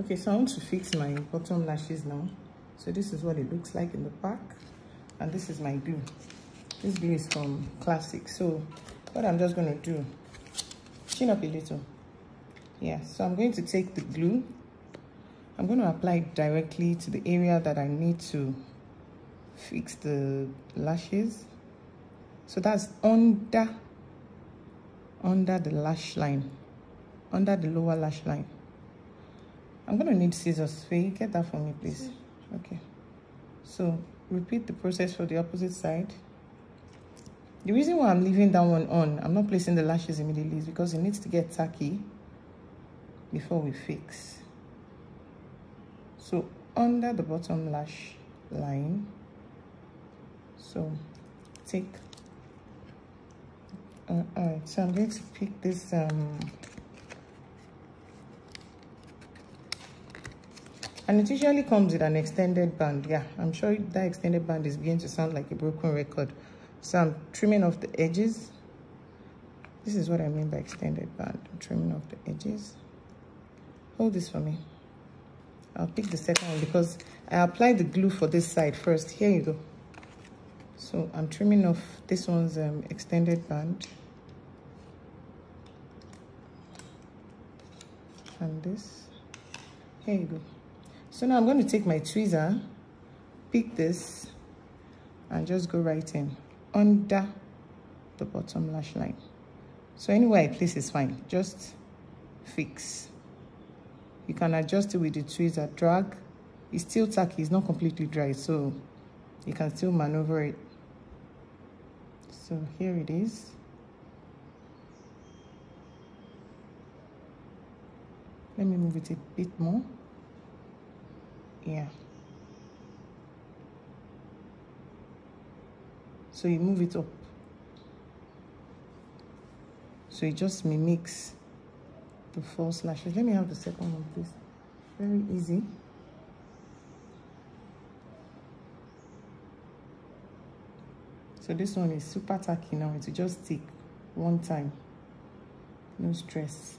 okay so i want to fix my bottom lashes now. So this is what it looks like in the back and this is my glue. This glue is from classic. So what i'm just going to do chin up a little. Yeah so i'm going to take the glue. I'm going to apply it directly to the area that i need to fix the lashes. So that's under under the lash line under the lower lash line i'm going to need scissors. Faye, get that for me please? Okay. So repeat the process for the opposite side. The reason why i'm leaving that one on i'm not placing the lashes immediately is because it needs to get tacky before we fix. So under the bottom lash line so take uh, all right so i'm going to pick this um and it usually comes with an extended band yeah. I'm sure that extended band is beginning to sound like a broken record. So i'm trimming off the edges. This is what i mean by extended band. I'm trimming off the edges. Hold this for me. I'll pick the second one because i applied the glue for this side first. Here you go. So i'm trimming off this one's um, extended band. And this. Here you go so now I'm going to take my tweezer, pick this, and just go right in under the bottom lash line. So anywhere I place is fine, just fix. You can adjust it with the tweezer, drag. It's still tacky, it's not completely dry, so you can still maneuver it. So here it is. Let me move it a bit more yeah. So you move it up. So it just mimics the false lashes let me have the second one please. Very easy. So this one is super tacky now. It will just stick one time. No stress